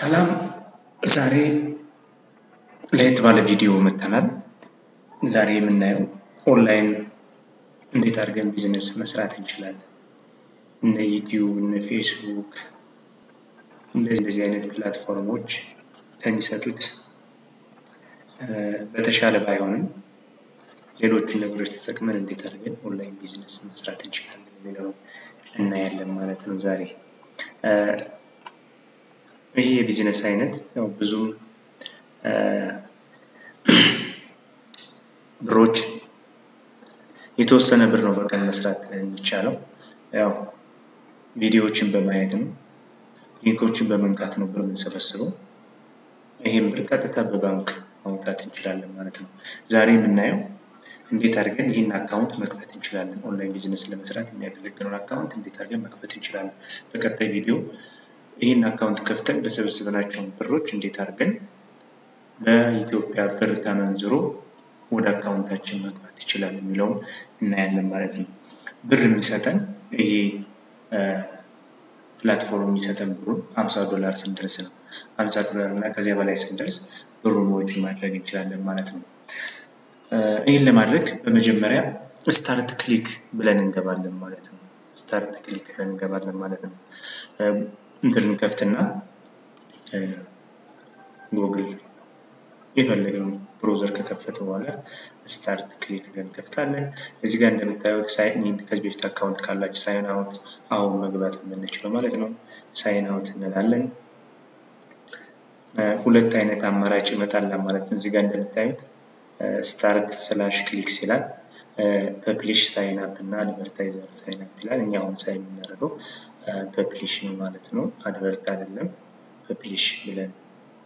ሰላም ዛሬ ለየት ባለ ቪዲዮ መጥተናል። ዛሬ የምናየው ኦንላይን እንዴት አድርገን ቢዝነስ መስራት እንችላለን። እነ YouTube፣ እነ ፌስቡክ እንደዚህ አይነት platform ኦች ከሚሰጡት በተሻለ ባይሆንም ሌሎችን ነገሮች ተጠቅመን እንዴት አድርገን online business መስራት እንችላለን የሚለውን እናያለን ማለት ነው ዛሬ ይህ የቢዝነስ አይነት ያው ብዙም ብሮች የተወሰነ ብር ነው በቀን መስራት የሚቻለው። ያው ቪዲዮዎችን በማየት ነው፣ link ኦችን በመንካት ነው ብር የምንሰበስበው። ይህም ብር ቀጥታ በባንክ ማውጣት እንችላለን ማለት ነው። ዛሬ የምናየው እንዴት አድርገን ይህን account መክፈት እንችላለን። online business ለመስራት የሚያገለግለውን account እንዴት አድርገን መክፈት እንችላለን። በቀጣይ ቪዲዮ ይህን account ከፍተን በሰበሰብናቸውን ብሮች እንዴት አድርገን በኢትዮጵያ ብር ተመንዝሮ ወደ account ኣችን መግባት ይችላል የሚለውን እናያለን ማለት ነው። ብር የሚሰጠን ይሄ platform የሚሰጠን ብሩን ሀምሳ ዶላር ስንደርስ ነው። ሀምሳ ዶላር እና ከዚያ በላይ ስንደርስ ብሩን ወጪ ማድረግ እንችላለን ማለት ነው። ይህን ለማድረግ በመጀመሪያ start click ብለን እንገባለን ማለት ነው። start click ብለን እንገባለን ማለት ነው። እንትን እንከፍትና ጉግል የፈለገውን browser ከከፈተ በኋላ start click ብለን እዚህ ጋር እንደምታዩት sign ከዚህ በፊት account ካላችሁ sign out አሁን መግባት የምንችለው ማለት ነው። sign out እንላለን። ሁለት አይነት አማራጭ ይመጣል ማለት ነው። እዚህ ጋር እንደምታዩት start slash clicks ይላል። publish sign up እና advertiser sign up ይላል። እኛ አሁን sign የምናደርገው publish ነው ማለት ነው። advert አይደለም። publish ብለን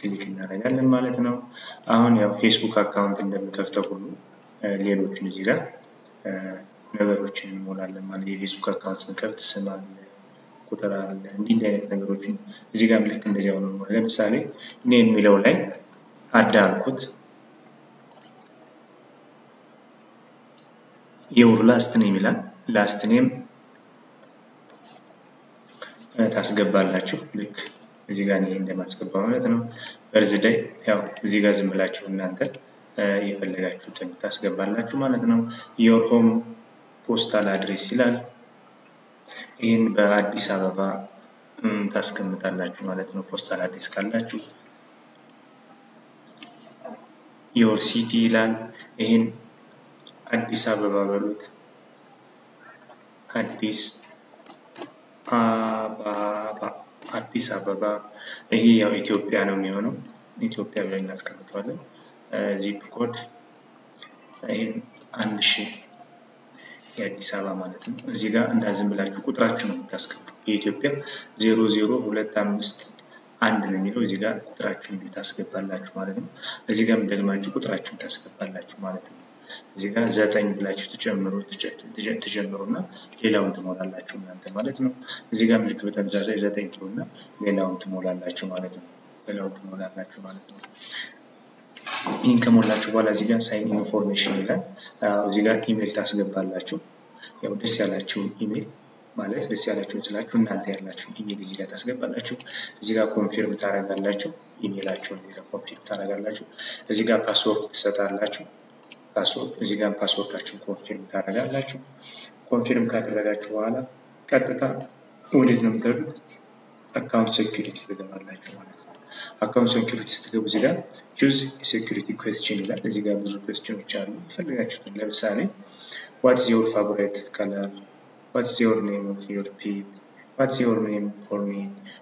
click እናደርጋለን ማለት ነው። አሁን ያው Facebook account እንደምከፍተው ሁሉ ሌሎችን እዚህ ጋር ነገሮችን እንሞላለን ማለት የ Facebook account ስንከፍት ስም አለ፣ ቁጥር አለ፣ እንዲህ አይነት ነገሮችን እዚህ ጋር ልክ እንደዚህ ሆነ። ለምሳሌ እኔ የሚለው ላይ አዳልኩት your last name ይላል። last name ታስገባላችሁ ልክ እዚህ ጋር ይሄ እንደማስገባ ማለት ነው። birthday ያው እዚህ ጋር ዝም ብላችሁ እናንተ የፈለጋችሁትን ታስገባላችሁ ማለት ነው። your home postal address ይላል። ይህን በአዲስ አበባ ታስቀምጣላችሁ ማለት ነው። postal address ካላችሁ your city ይላል። ይህን አዲስ አበባ በሉት። አዲስ አዲስ አበባ ይሄ ያው ኢትዮጵያ ነው የሚሆነው። ኢትዮጵያ ብለን እናስቀምጠዋለን። zip code ይህን አንድ ሺህ የአዲስ አበባ ማለት ነው። እዚህ ጋር እንዳዝም ብላችሁ ቁጥራችሁ ነው የምታስገቡ። የኢትዮጵያ ዜሮ ዜሮ ሁለት አምስት አንድ ነው የሚለው እዚህ ጋር ቁጥራችሁን ታስገባላችሁ ማለት ነው። እዚህ ጋር ደግማችሁ ቁጥራችሁን ታስገባላችሁ ማለት ነው። እዚህ ጋር ዘጠኝ ብላችሁ ትጨምሩ ትጀምሩና ሌላውን ትሞላላችሁ እናንተ ማለት ነው። እዚህ ጋር ልክ በተመሳሳይ ዘጠኝ ትሉና ሌላውን ትሞላላችሁ ማለት ነው። ሌላውን ትሞላላችሁ ማለት ነው። ይህን ከሞላችሁ በኋላ እዚህ ጋር sign information ይላል። እዚህ ጋር ኢሜል ታስገባላችሁ። ያው ደስ ያላችሁን ኢሜል ማለት ደስ ያላችሁን ስላችሁ እናንተ ያላችሁን ኢሜል እዚህ ጋር ታስገባላችሁ። እዚህ ጋር confirm ታደርጋላችሁ። email ኣችሁን confirm ታደርጋላችሁ። እዚህ ጋር password ትሰጣላችሁ። password እዚህ ጋር password ኣችሁን confirm ታደርጋላችሁ። confirm ካደረጋችሁ በኋላ ቀጥታ ወዴት ነው የምትሄዱት? account security ትገባላችሁ ማለት ነው። account security ስትገቡ እዚህ ጋር choose a security question ይላል። እዚህ ጋር ብዙ ኩዌስችኖች አሉ የፈለጋችሁትን። ለምሳሌ what's your favorite color፣ what's your name of your pet፣ what's your name for me፣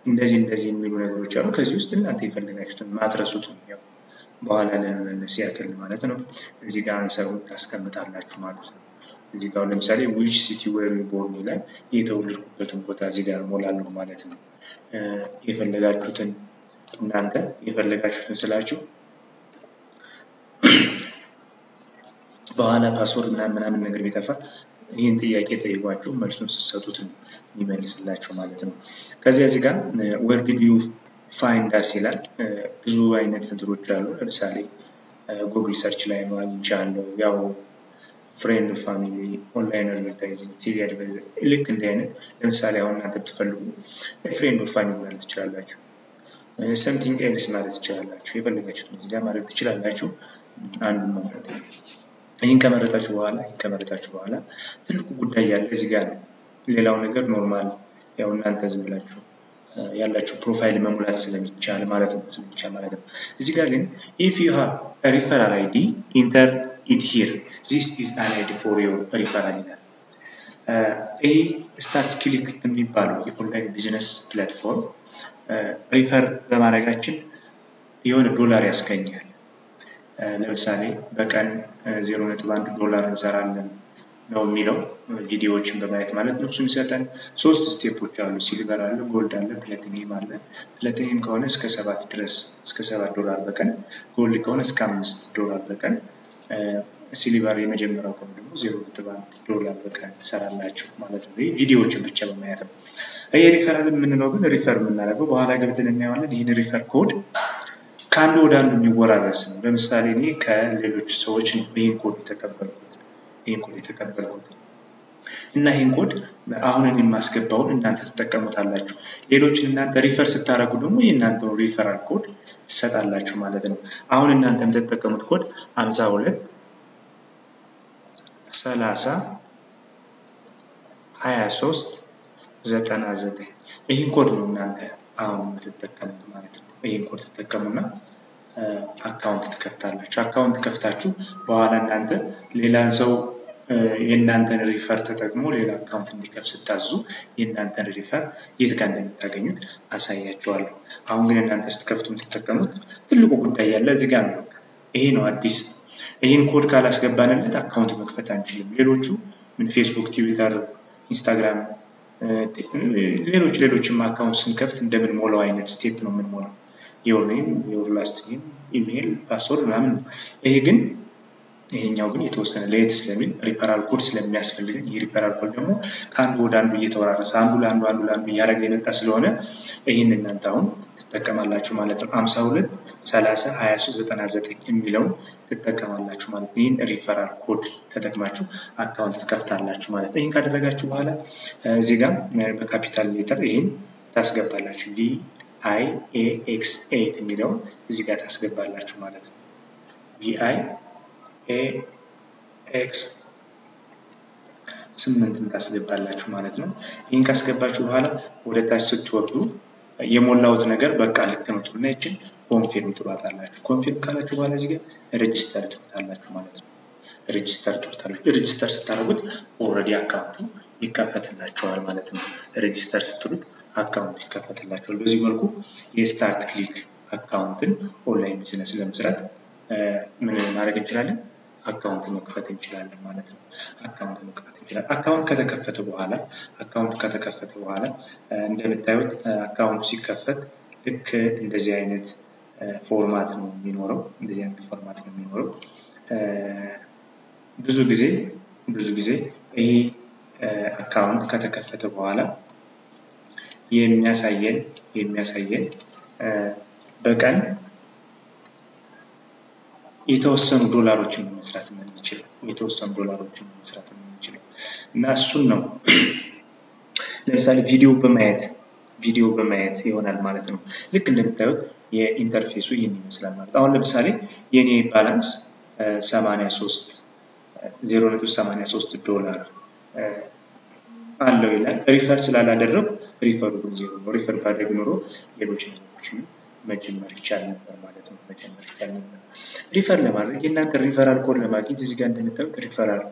እንደዚህ እንደዚህ የሚሉ ነገሮች አሉ። ከዚህ ውስጥ እናንተ የፈለጋችሁትን ማትረሱትን ያው በኋላ ለመመለስ ያክል ማለት ነው። እዚህ ጋር answer ኡን ታስቀምጣላችሁ ማለት ነው። እዚህ ጋር ለምሳሌ which city you born ይላል። የተወለድኩበትን ቦታ እዚህ ጋር ሞላለሁ ማለት ነው። የፈለጋችሁትን እናንተ የፈለጋችሁትን ስላችሁ በኋላ password ምናምን ምናምን ነገር ቢጠፋ ይህን ጥያቄ ጠይቋችሁ መልሱን ስትሰጡት የሚመልስላችሁ ማለት ነው። ከዚያ እዚህ ጋር where did find us ይላል። ብዙ አይነት እንትኖች አሉ። ለምሳሌ Google search ላይ ነው አግኝቻለሁ። ያው friend family፣ online advertising፣ TV advertising ልክ እንዲህ አይነት ለምሳሌ አሁን እናንተ ብትፈልጉ friend family ማለት ትችላላችሁ። something else ማለት ትችላላችሁ። የፈለጋችሁትን እዚህ ጋር ማድረግ ትችላላችሁ። አንዱን መምረጥ ይህን ከመረጣችሁ በኋላ ይህን ከመረጣችሁ በኋላ ትልቁ ጉዳይ ያለ እዚህ ጋር ነው። ሌላው ነገር normal ያው እናንተ ዝም ብላችሁ ያላችሁ profile መሙላት ስለሚቻል ማለት ነው ስለሚቻል ማለት ነው። እዚህ ጋር ግን if you have referral ID enter it here this is an ID for your referral ይላል። ይህ Start Click የሚባለው የ online business platform refer በማድረጋችን የሆነ ዶላር ያስገኛል። ለምሳሌ በቀን 0.1 ዶላር እንሰራለን ነው የሚለው ቪዲዮዎችን በማየት ማለት ነው። እሱ የሚሰጠን ሶስት step ኦች አሉ። silver አለ፣ gold አለ፣ ፕላቲኒየም አለ። ፕላቲኒየም ከሆነ እስከ ሰባት ድረስ እስከ ሰባት ዶላር በቀን gold ከሆነ እስከ አምስት ዶላር በቀን silver የመጀመሪያው ከሆነ ደግሞ ዜሮ ነጥብ አንድ ዶላር በቀን ትሰራላችሁ ማለት ነው። ይህ ቪዲዮዎችን ብቻ በማየት ነው። ይህ ሪፈራል የምንለው ግን refer የምናደርገው በኋላ ገብተን እናየዋለን። ይህን refer code ከአንዱ ወደ አንዱ የሚወራረስ ነው። ለምሳሌ እኔ ከሌሎች ሰዎች ነው ይህን ኮድ የተቀበልኩት ይህን ኮድ የተቀበልኩት እና ይህን ኮድ አሁን እኔ የማስገባውን እናንተ ትጠቀሙታላችሁ። ሌሎችን እናንተ refer ስታደርጉ ደግሞ የእናንተን referral code ትሰጣላችሁ ማለት ነው። አሁን እናንተ የምትጠቀሙት ኮድ ሀምሳ ሁለት ሰላሳ ሀያ ሶስት ዘጠና ዘጠኝ ይህን ኮድ ነው እናንተ አሁን የምትጠቀሙት ማለት ነው። ይህን ኮድ ትጠቀሙና account ትከፍታላችሁ። account ከፍታችሁ በኋላ እናንተ ሌላን ሰው የእናንተን refer ተጠቅሞ ሌላ account እንዲከፍት ስታዙ የእናንተን refer የት ጋር እንደምታገኙት አሳያችኋለሁ። አሁን ግን እናንተ ስትከፍቱ የምትጠቀሙት ትልቁ ጉዳይ ያለ እዚህ ጋር ነው። ይሄ ነው አዲስ። ይህን ኮድ ካላስገባንለት account መክፈት አንችልም። ሌሎቹ ምን Facebook፣ Twitter፣ Instagram ሌሎች ሌሎችም account ስንከፍት እንደምንሞላው አይነት step ነው የምንሞላው። your name፣ your last name፣ email፣ password ምናምን ነው። ይሄ ግን ይሄኛው ግን የተወሰነ ለየት ስለሚል referral code ስለሚያስፈልገን ይህ referral code ደግሞ ከአንዱ ወደ አንዱ እየተወራረሰ አንዱ ለአንዱ አንዱ ለአንዱ እያደረገ የመጣ ስለሆነ ይህን እናንተ አሁን ትጠቀማላችሁ ማለት ነው። አምሳ ሁለት ሰላሳ ሀያ ሶስት ዘጠና ዘጠኝ የሚለውን ትጠቀማላችሁ ማለት ነው። ይህን referral code ተጠቅማችሁ account ትከፍታላችሁ ማለት ነው። ይህን ካደረጋችሁ በኋላ እዚህ ጋር በ capital letter ይህን ታስገባላችሁ። V I A X eight የሚለውን እዚህ ጋር ታስገባላችሁ ማለት ነው። V I A X ስምንትን ታስገባላችሁ ማለት ነው። ይህን ካስገባችሁ በኋላ ወደ ታች ስትወርዱ የሞላውት ነገር በቃ ልክ ነው ትሉና ይችን confirm ትሏታላችሁ። confirm ካላችሁ በኋላ እዚህ ጋር register ትሉታላችሁ ማለት ነው። register ትሉታላችሁ። register ስታደርጉት already account ቱ ይከፈትላቸዋል ማለት ነው። register ስትሉት account ቱ ይከፈትላቸዋል። በዚህ መልኩ የ Start Click account ን online business ለመስራት ምን ማድረግ እንችላለን? account መክፈት እንችላለን ማለት ነው። account መክፈት እንችላለን። account ከተከፈተ በኋላ account ከተከፈተ በኋላ እንደምታዩት account ቱ ሲከፈት ልክ እንደዚህ አይነት format ነው የሚኖረው። እንደዚህ አይነት format ነው የሚኖረው። ብዙ ጊዜ ብዙ ጊዜ ይህ account ከተከፈተ በኋላ የሚያሳየን የሚያሳየን በቀን የተወሰኑ ዶላሮችን መስራት የምንችለው የተወሰኑ ዶላሮችን መስራት የምንችለው እና እሱን ነው ለምሳሌ ቪዲዮ በማየት ቪዲዮ በማየት ይሆናል ማለት ነው። ልክ እንደምታዩት የ interface ኡ ይህን ይመስላል ማለት አሁን ለምሳሌ የኔ balance 83 0.83 ዶላር አለው ይላል። refer ስላላደረጉ refer ኡ ግን ዜሮ ነው። refer ባደረግ ኖሮ ሌሎች ነገሮችን መጀመር ይቻል ነበር ማለት ነው። መጀመር ይቻል ነበር። refer ለማድረግ የእናንተ referral code ለማግኘት እዚህ ጋር እንደምታዩት ሪፈራል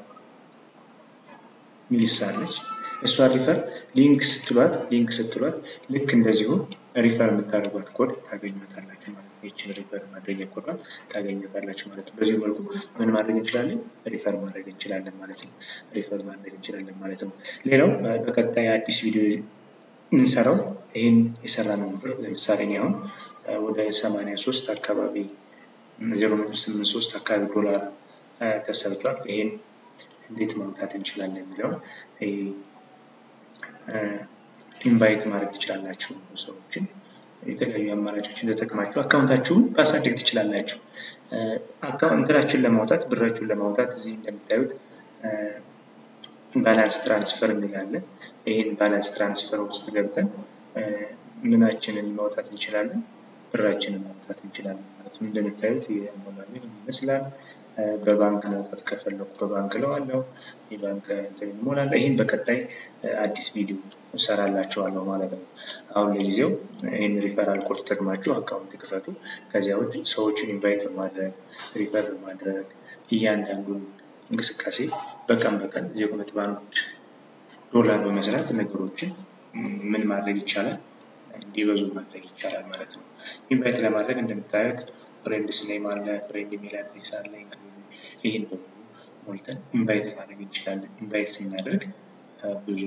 ሚልስ አለች። እሷ refer link ስትሏት link ስትሏት ልክ እንደዚሁ refer የምታደርጓት ኮድ ታገኙታላችሁ ማለት ነው። ይችን refer ማድረጊያ ኮዷን ታገኙታላችሁ ማለት ነው። በዚህ መልኩ ምን ማድረግ እንችላለን? refer ማድረግ እንችላለን ማለት ነው። refer ማድረግ እንችላለን ማለት ነው። ሌላው በቀጣይ አዲስ ቪዲዮ የምንሰራው ይህን የሰራ ነው ነበር። ለምሳሌ እኔ አሁን ወደ 83 አካባቢ 0.83 አካባቢ ዶላር ተሰርቷል። ይሄን እንዴት ማምጣት እንችላለን የሚለውን invite ማድረግ ትችላላችሁ ሰዎችን የተለያዩ አማራጮችን ተጠቅማችሁ account ኣችሁን ማሳደግ ትችላላችሁ። account ኣችሁን ለማውጣት ብራችሁን ለማውጣት እዚህ እንደምታዩት balance transfer እንላለን። ይህን balance transfer ውስጥ ገብተን ምናችንን ማውጣት እንችላለን። ብራችንን ማውጣት እንችላለን ማለት ነው። እንደምታዩት የሞላልን ይመስላል። በባንክ ማውጣት ከፈለኩ በባንክ እለዋለሁ። የባንክ እሞላለሁ። ይህን በቀጣይ አዲስ ቪዲዮ እሰራላችኋለሁ ማለት ነው። አሁን ለጊዜው ይህን referral code ተጠቅማችሁ account ክፈቱ። ከዚያ ውጭ ሰዎችን invite በማድረግ refer በማድረግ እያንዳንዱን እንቅስቃሴ በቀን በቀን ዜሮ ነጥብ ዶላር በመስራት ነገሮችን ምን ማድረግ ይቻላል እንዲበዙ ማድረግ ይቻላል ማለት ነው። invite ለማድረግ እንደምታዩት friend's name አለ፣ friend email address አለ። ይህን በሙሉ ሞልተን invite ማድረግ እንችላለን። invite ስናደርግ ብዙ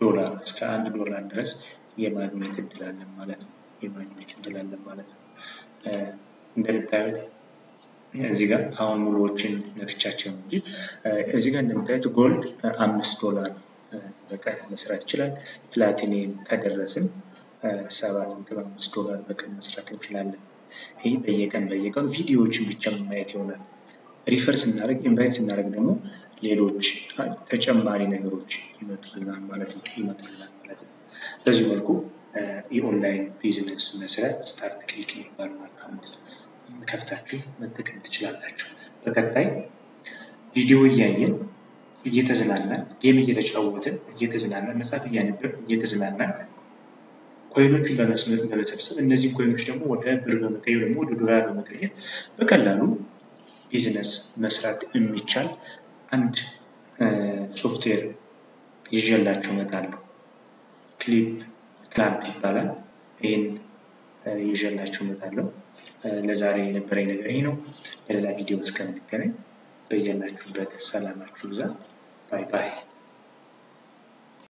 ዶላር እስከ አንድ ዶላር ድረስ የማግኘት እድል አለን ማለት ነው። የማግኘት እድል አለን ማለት ነው። እንደምታዩት እዚህ ጋር አሁን ሙሉዎችን ነክቻቸው እንጂ እዚህ ጋር እንደምታዩት gold አምስት ዶላር በቀን መስራት ይችላል። ፕላቲኒየም ከደረስን ሰባት ነጥብ አምስት ዶላር በቀን መስራት እንችላለን። ይህ በየቀን በየቀኑ ቪዲዮዎችን ብቻ ማየት ይሆናል። refer ስናደርግ invite ስናደርግ ደግሞ ሌሎች ተጨማሪ ነገሮች ይመጡልናል ማለት ነው ይመጡልናል ማለት ነው። በዚህ መልኩ የ online business መስራት Start Click የሚባለውን account ከፍታችሁ መጠቀም ትችላላችሁ። በቀጣይ ቪዲዮ እያየን እየተዝናናን game እየተጫወትን እየተዝናናን መጽሐፍ እያነበብን እየተዝናናን coin ኦቹን በመሰብሰብ እነዚህን coin ኦች ደግሞ ወደ ብር በመቀየር ደግሞ ወደ ዶላር በመቀየር በቀላሉ ቢዝነስ መስራት የሚቻል አንድ ሶፍትዌር ይዤላችሁ እመጣለሁ። Clip Clamp ይባላል። ይህን ይዤላችሁ እመጣለሁ። ለዛሬ የነበረኝ ነገር ይህ ነው። በሌላ ቪዲዮ እስከምንገናኝ በያላችሁበት ሰላማችሁ ይብዛ። bye bye።